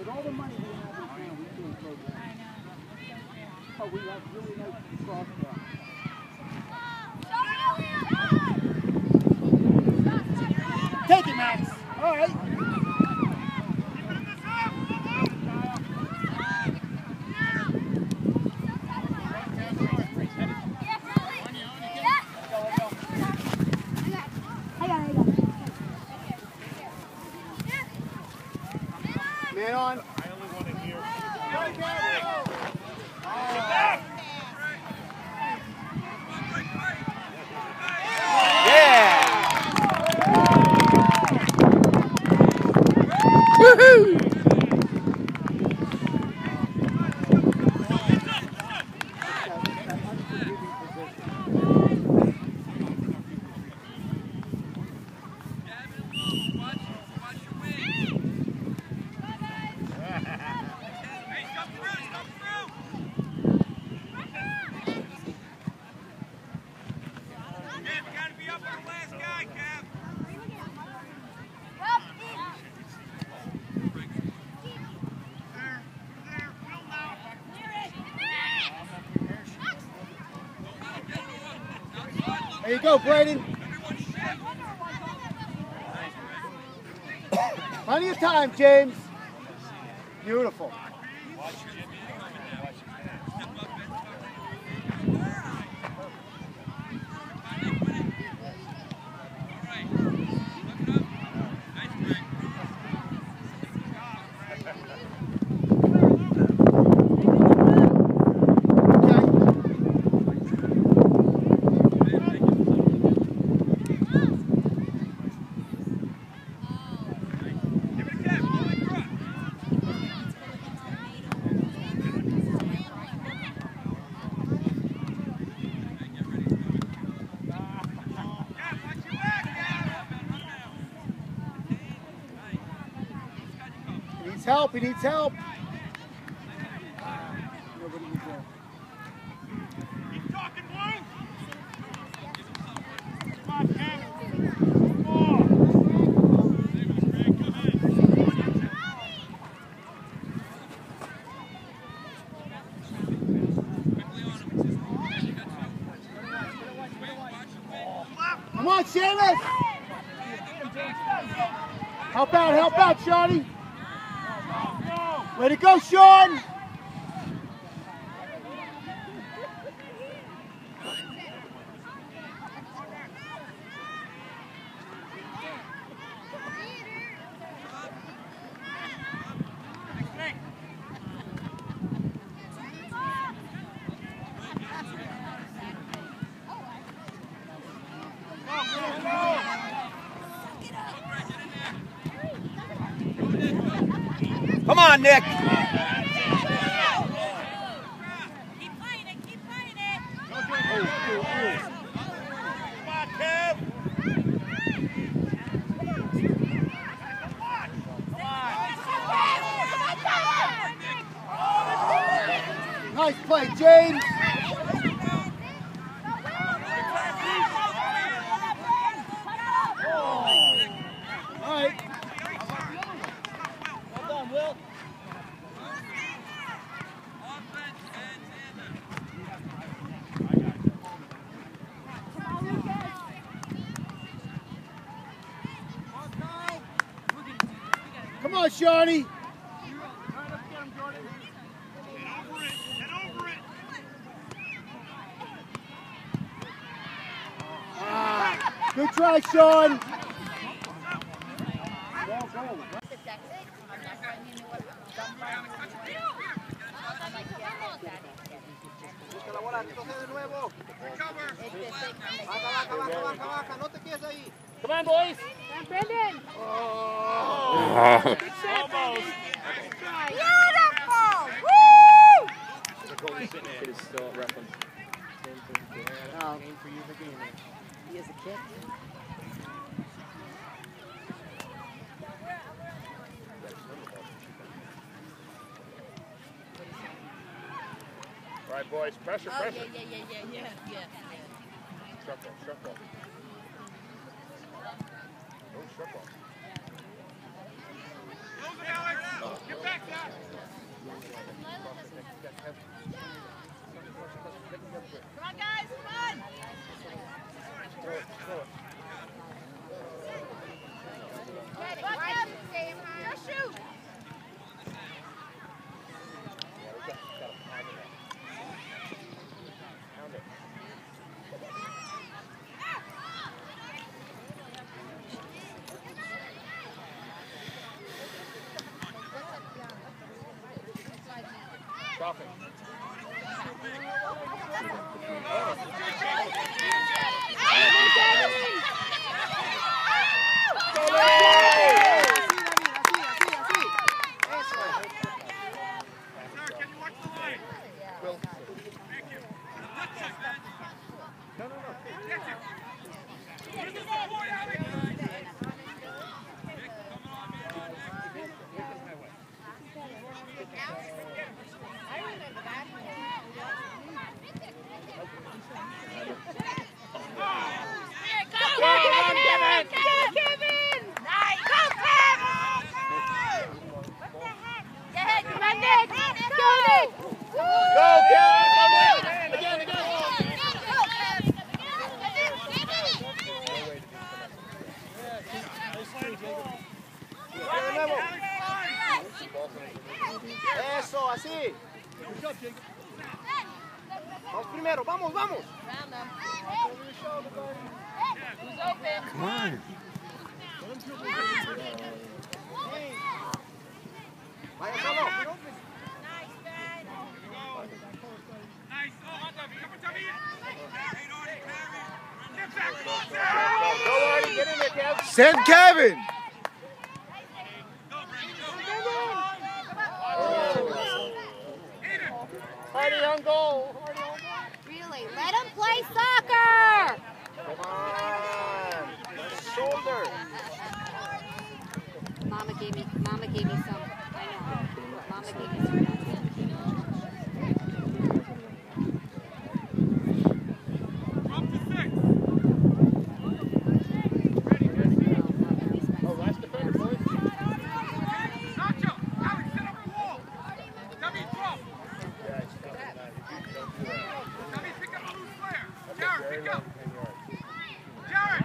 With all the money we have in we can't go there. Oh, we have really nice softball. Take it, Max. All right. Man on. There you go, Braden. Plenty of time, James. Beautiful. Needs help. He needs help. Come on, Seamus! Help out, help out, Shawnee! Way to go, Sean! Come on, Nick. Nice play, James! All right. Well done, Will. Come on, Shawnee! Ah, good try, Sean! Come on, boys. Oh. Brendan! Almost. Beautiful! Woo! Kid is still at reference. He has a kick. All right, boys. Pressure, Oh, yeah, pressure. yeah, yeah, yeah, yeah, yeah, yeah. Shut ball, shut ball. No shut ball. Get back, Come on, guys, come on. Ready, right? Just shoot. Dropping. Eso, así. Vamos primero, vamos, vamos. Send Kevin. Artie on goal. Really, let him play soccer! Come on. Shoulder. Mama gave me, Mama gave me some. I know. Mama gave me some. Oh, last defender, boys. Come on, Lucas, be ready for rebound. All right.